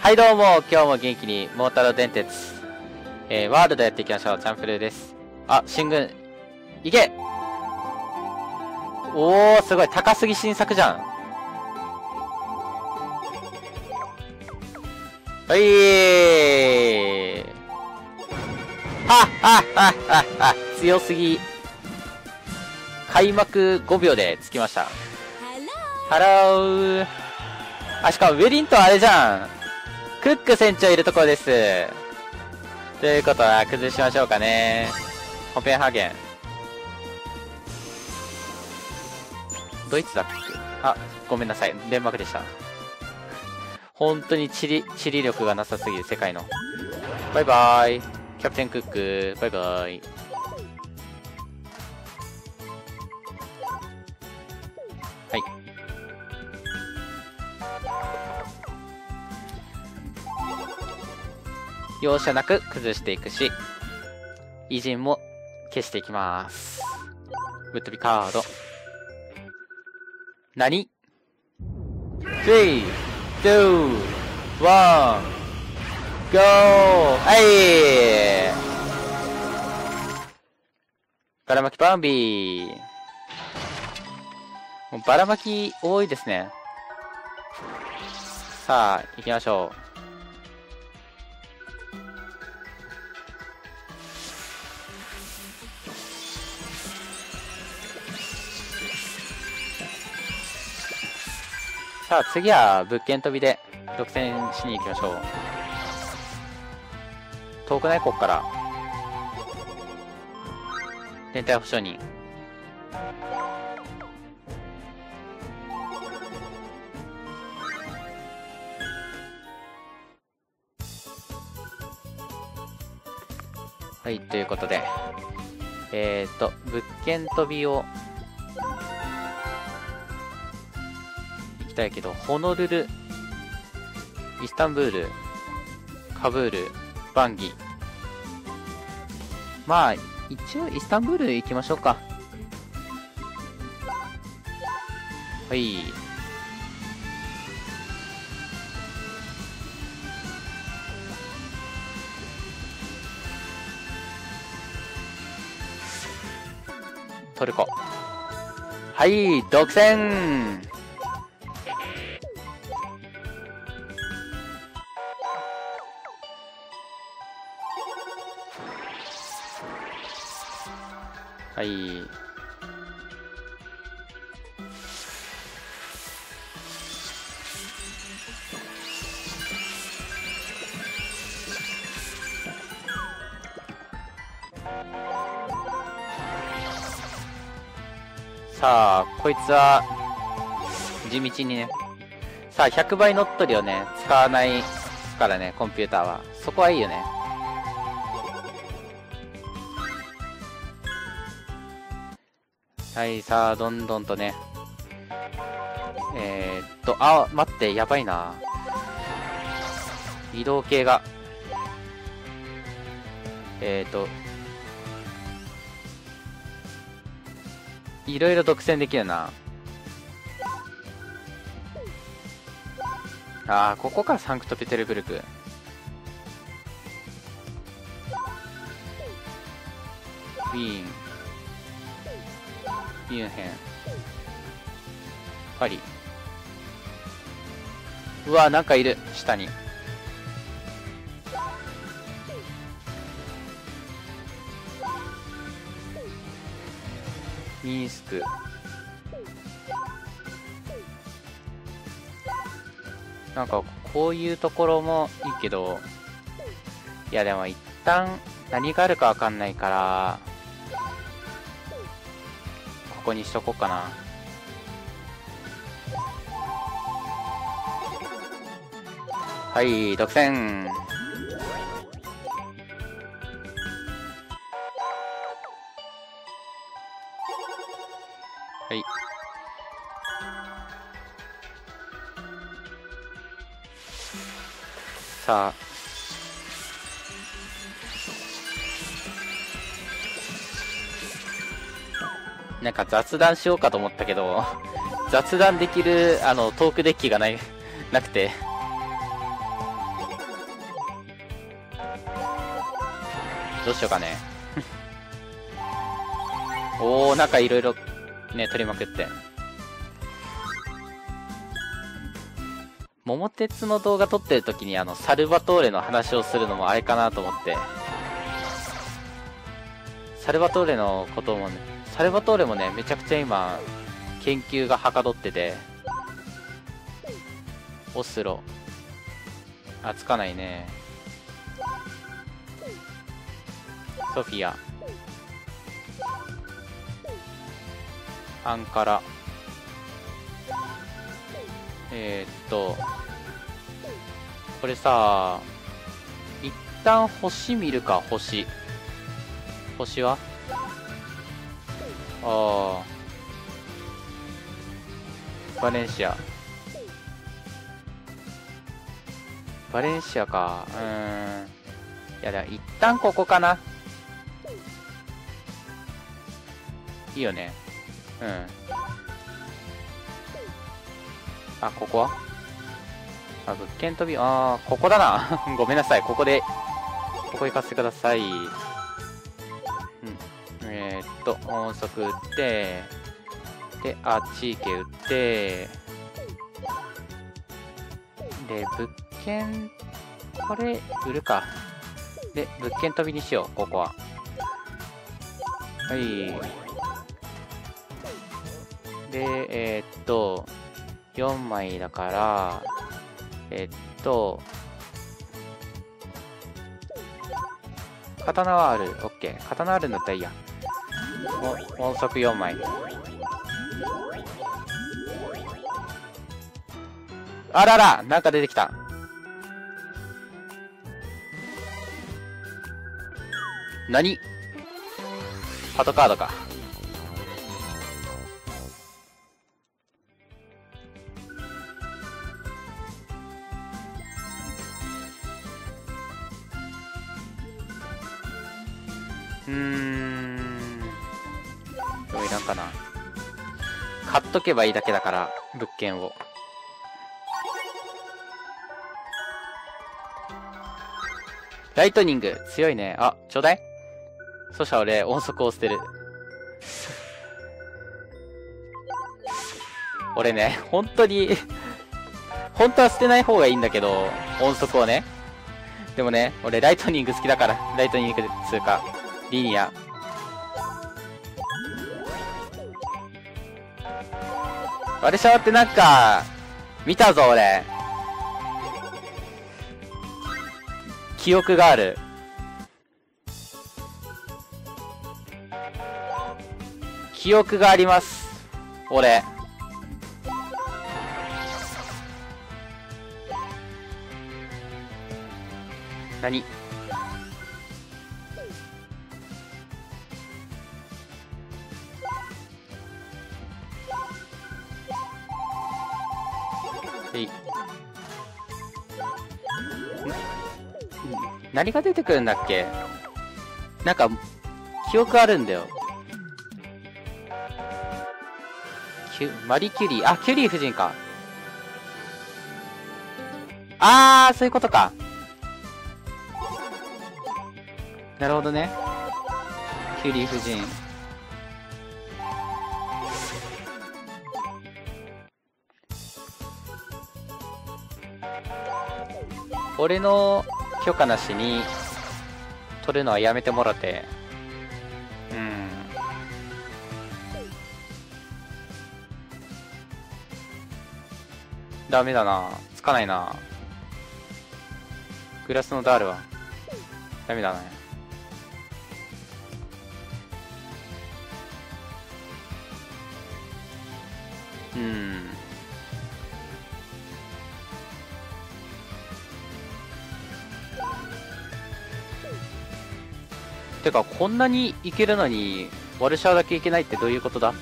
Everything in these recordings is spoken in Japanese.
はいどうも、今日も元気に、モータロ電鉄、えー、ワールドやっていきましょう。チャンプルーです。あ、進軍、いけおー、すごい、高すぎ新作じゃん。はいーはっはっはっはっは強すぎ。開幕5秒で着きました。ハロー。あ、しかもウェリントンあれじゃん。クック船長いるところです。ということは、崩しましょうかね。コペンハーゲン。ドイツだっけ？あ、ごめんなさい。デンマークでした。本当に地理、地理力がなさすぎる、世界の。バイバーイ。キャプテンクック、バイバイ。容赦なく崩していくし、偉人も消していきます。ぶっ飛びカード。何 ?3、2、1、GO! はいばらまきバンビー。もうばらまき多いですね。さあ、行きましょう。さあ次は物件飛びで独占しに行きましょう。遠くないこっから。天体保証人。はい、ということで、えっ、ー、と、物件飛びをたいけど、ホノルル、イスタンブール、カブール、バンギ。まあ、一応イスタンブール行きましょうか。はい。トルコ。はい、独占はい。さあ、こいつは、地道にね。さあ、100倍乗っ取りをね、使わないからね、コンピューターは。そこはいいよね。はい、さあ、どんどんとね。えー、っと、あ、待って、やばいな。移動系が。えー、っと、いろいろ独占できるな。ああ、ここか、サンクトペテルブルク。ウィーン。ミュンヘン。パリ。うわ、なんかいる、下に。ミンスク。なんか、こういうところもいいけど、いやでも一旦何があるかわかんないから、こにしとこうかな。はい、独占なんか雑談しようかと思ったけど、雑談できる、あの、トークデッキがない、なくて。どうしようかね。おー、なんかいろいろ、ね、取りまくって。桃鉄の動画撮ってる時にあの、サルバトーレの話をするのもあれかなと思って。サルバトーレのこともね、サルバトーレもね、めちゃくちゃ今、研究がはかどってて、オスロ。あ、つかないね。ソフィア。アンカラ。えー、っと、これさ、一旦星見るか、星。星は？ああ。バレンシア。バレンシアか。うーん。いや、でも一旦ここかな。いいよね。うん。あ、ここは？あ、物件飛び、あー、ここだな。ごめんなさい。ここで、ここ行かせてください。と、音速打って、で、あ、地域打って、で、物件、これ、売るか。で、物件飛びにしよう、ここは。はい。で、えー、っと、4枚だから、えっと、刀はある。オッケー。刀あるんだったらいいや。音速4枚。あららなんか出てきた。何？パトカードか。うーん。買っとけばいいだけだから、物件を。ライトニング、強いね。あ、ちょうだいそしたら俺、音速を捨てる。俺ね、本当に本当は捨てない方がいいんだけど、音速をね。でもね、俺ライトニング好きだから、ライトニングつうか、リニア。ワルシャワってなんか、見たぞ俺。記憶がある。記憶があります。俺。何？何が出てくるんだっけ？なんか、記憶あるんだよ。キュ、マリキュリー、あ、キュリー夫人か。あー、そういうことか。なるほどね。キュリー夫人。俺の許可なしに取るのはやめてもらって。うん。ダメだな。つかないな。グラスのダールは。ダメだね。てか、こんなにいけるのに、ワルシャワだけいけないってどういうことだ？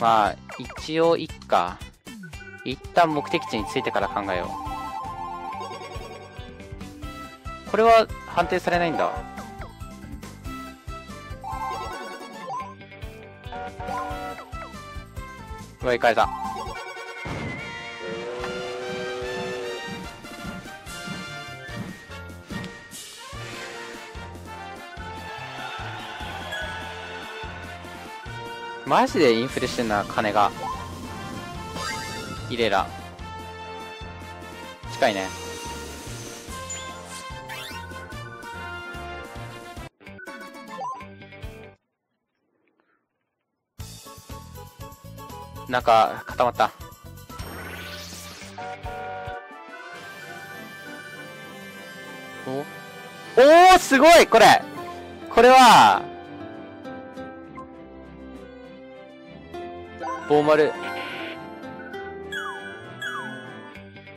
まあ、一応いっか。一旦目的地に着いてから考えよう。これは判定されないんだ。上行かれた。マジでインフレしてんな、金が。イレラ。近いね。なんか、固まった。お？おーすごいこれこれは、ボーマル。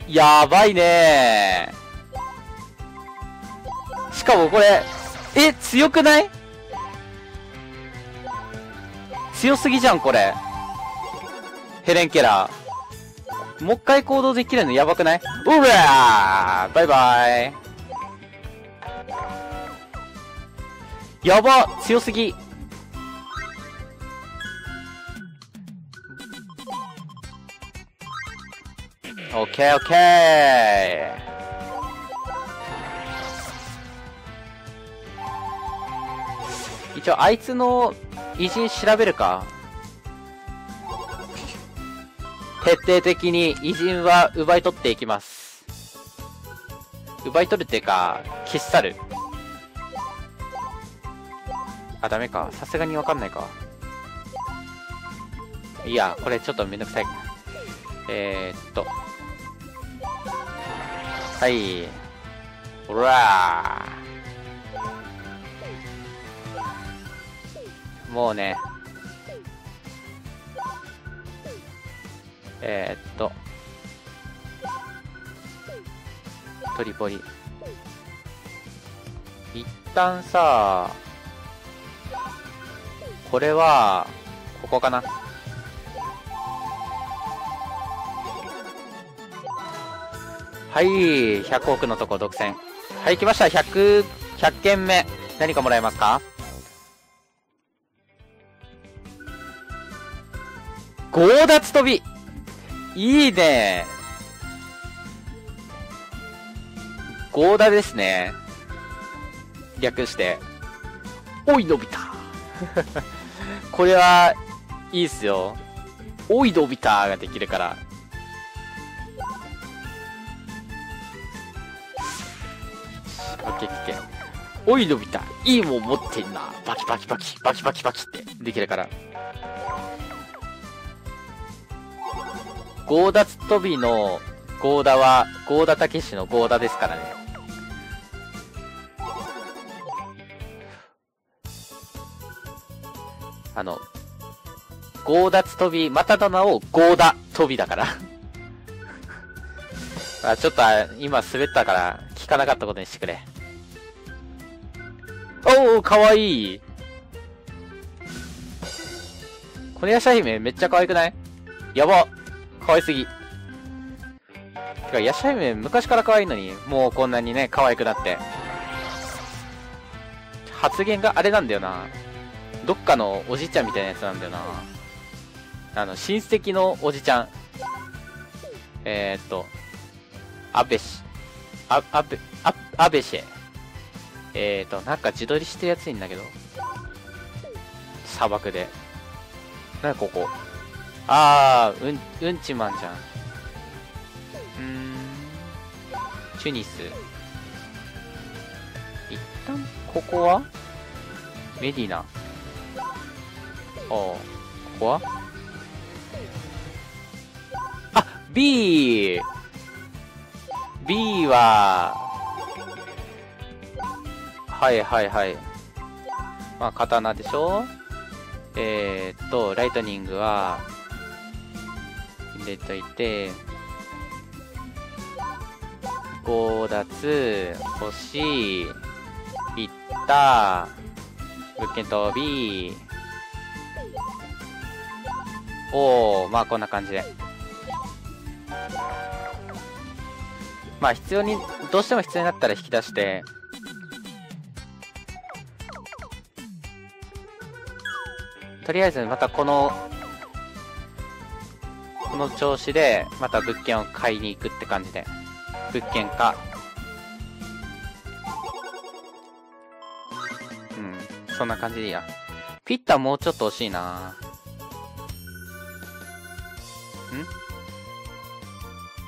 やばいねしかもこれ、え、強くない？強すぎじゃん、これ。ヘレンケラー。もう一回行動できるのやばくない？うわー！バイバイ。やば！強すぎ。オッケーオッケー。一応あいつの偉人調べるか。徹底的に偉人は奪い取っていきます。奪い取るっていうか、消し去る。あ、ダメか。さすがにわかんないか。いや、これちょっとめんどくさい。えー、っと。はい。ほらもうね。えー、っと。トリポリ。一旦さ、これは、ここかな。はい、100億のとこ独占。はい、来ました。100、100件目。何かもらえますか？強奪飛びいいねゴーダですね。略して。おい、伸びた。これは、いいっすよ。おい、伸びたができるから。オッケーオッケー。おい、のび太、いいもん持ってんな。バキバキバキ、バキバキバキってできるから。ゴーダツ飛びのゴーダは、ゴーダたけしのゴーダですからね。あの、ゴーダツ飛び、まただ名をゴーダ飛びだから あ。ちょっと、今滑ったから、聞かなかったことにしてくれ。おお、かわいい。このヤシャ姫めっちゃ可愛くない？やば。可愛すぎ。てか、ヤシャ姫昔から可愛いのに、もうこんなにね、可愛くなって。発言があれなんだよな。どっかのおじいちゃんみたいなやつなんだよな。あの、親戚のおじちゃん。えー、っと、アベシ。あ、アベ、ア、アベシェ。えーと、なんか自撮りしてるやついんだけど。砂漠で。なにここ。あー、うん、うんちマンじゃん。うーん。チュニス。一旦、ここは？メディナ。ああ、ここは？あ、B! B は、はいはいはい。まあ、刀でしょ？えー、っと、ライトニングは、入れといて、強奪、星、行った、物件飛び、おー、まあこんな感じで。まあ必要に、どうしても必要になったら引き出して、とりあえずまたこの、の調子で、また物件を買いに行くって感じで。物件か。うん。そんな感じでいいや。ピッタもうちょっと惜しいな。ん？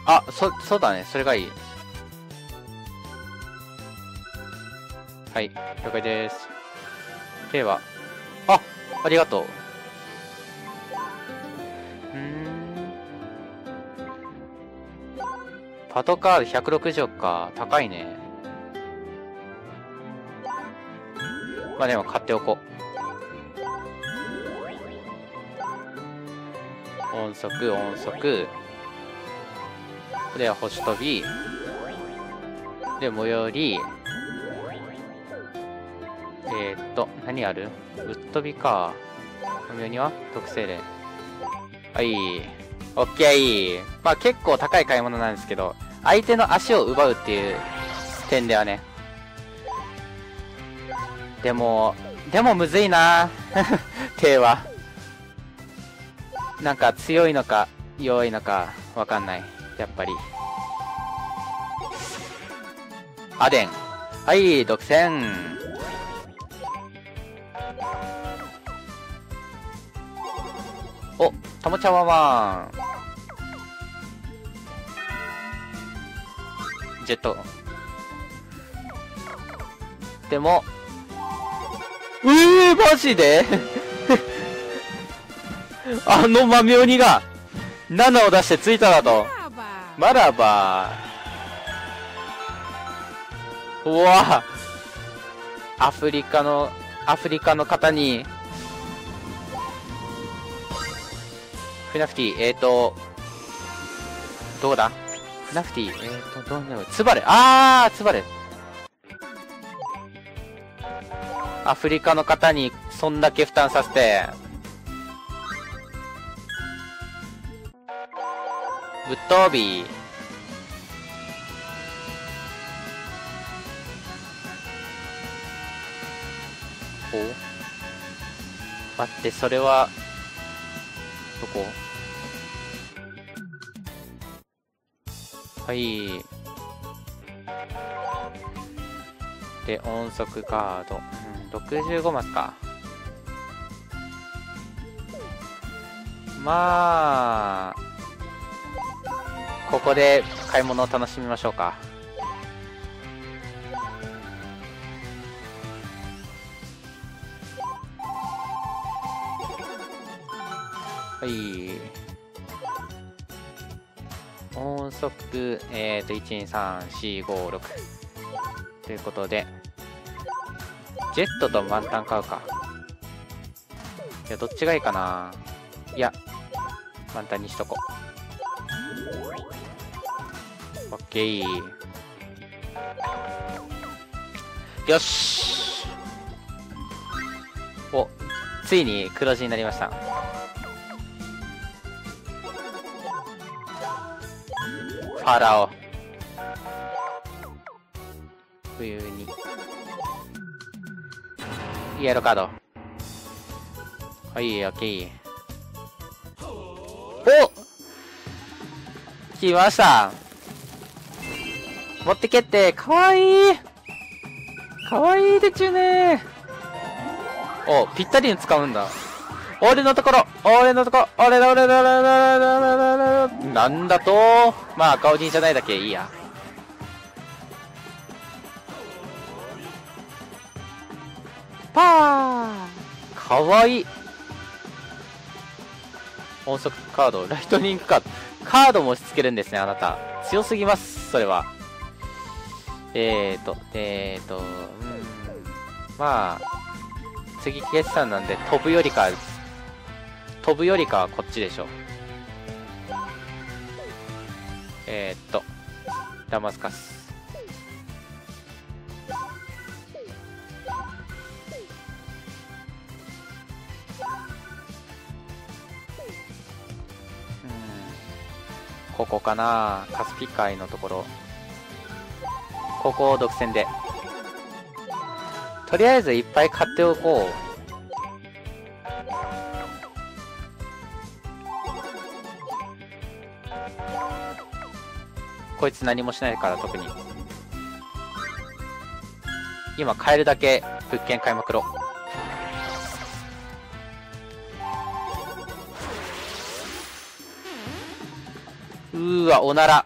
あ、そ、そうだね。それがいい。はい。了解です。では、あ、ありがとう。パトカード160か。高いね。まあでも買っておこう。音速、音速。で、星飛び。で、最寄り。えー、っと、何ある？ぶっ飛びか。微妙には？特製で。はい。オッケーまあ結構高い買い物なんですけど、相手の足を奪うっていう点ではね。でも、でもむずいな 手は。なんか強いのか弱いのかわかんない。やっぱり。アデン。はい、独占。お、たもちゃわわん。ジェット。でも、うー、マジで？あのマミオニが、7を出してついただと。まらば。うわアフリカの、アフリカの方に、フィナフティ、えーと、どうだ？ナフティ、えーと、どうなの？ツバレ、あー、ツバレ。アフリカの方にそんだけ負担させて、ぶっ飛び。お待って、それは、どこ？はい。で、音速カード。うん、65マスか。まあ、ここで買い物を楽しみましょうか。はい。速、えっ、ー、と、1、2、3、4、5、6。ということで、ジェットと満タン買うか。いや、どっちがいいかないや、満タンにしとこう。オッケー。よしお、ついに黒字になりました。ファラオ。冬に。イエローカード。はい、オッケー。お来ました持ってけってかわいいかわいいでちゅねお、ぴったりに使うんだ。俺のところ俺のところ俺の俺の俺の俺の俺のなんだと？まあ、顔人じゃないだけいいや。パーかわいい音速カード、ライトニングカード。カードも押し付けるんですね、あなた。強すぎます、それは。えーと、えーと、うん。まあ、次決算なんで飛ぶよりか飛ぶよりかはこっちでしょう。えー、っと、ダマスカス。ここかなカスピ海のところ。ここを独占で。とりあえずいっぱい買っておこう。こいつ何もしないから特に。今買えるだけ物件買いまくろう。うわ、おなら。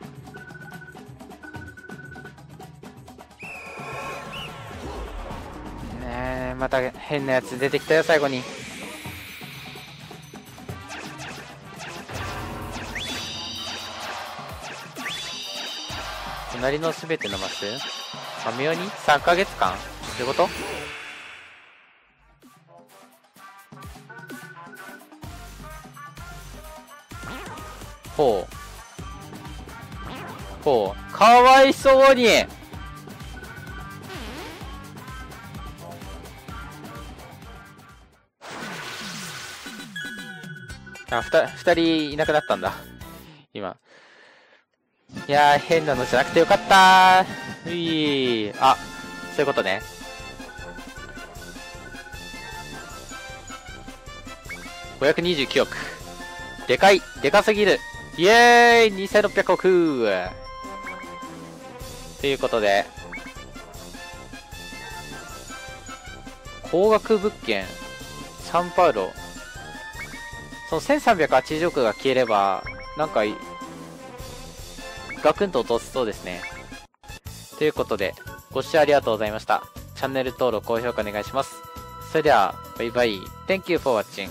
ねえ、また変なやつ出てきたよ、最後に。隣のすべてのマスマミオに ?3 ヶ月間ってこと？ほう。ほう。かわいそうにあ、ふた、二人いなくなったんだ。今。いやー、変なのじゃなくてよかったー。ういー。あ、そういうことね。529億。でかいでかすぎるイエーイ !2600 億ということで、高額物件、サンパウロ。その1380億が消えれば、なんか、ガクンと落とせそうですね。ということで、ご視聴ありがとうございました。チャンネル登録、高評価お願いします。それでは、バイバイ。Thank you for watching.